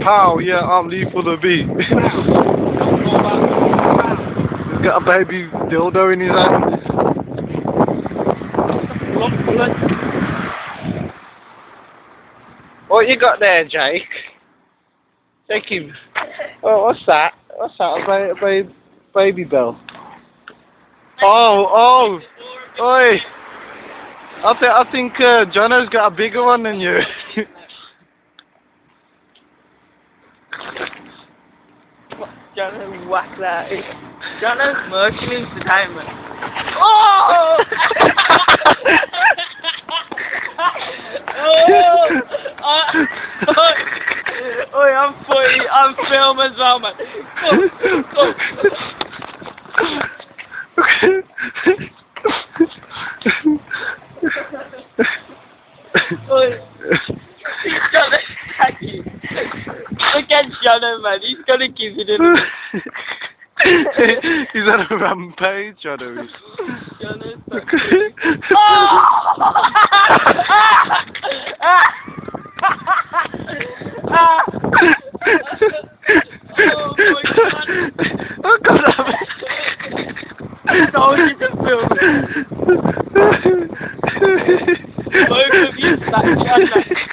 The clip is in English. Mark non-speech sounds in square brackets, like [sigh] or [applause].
Pow, yeah, I'm lethal the beat. He's [laughs] got a baby dildo in his hand. What you got there, Jake? Take him. Oh, what's that? What's that? A, ba- a ba- Babybel. Oh, oh, oi! I, th- I think uh, Jonno's got a bigger one than you. [laughs] Jonno whack that. Jonno's merchant entertainment. Oh! oh! Uh, [laughs] oh! Oi, I'm footy, I'm film as well, man. Go, go. Oi, Jonno, thank you. Look at Jonno, man. He's gonna give it a He's on a rampage, Jonno. [laughs] oh god, that was even filmed. Both of you sat down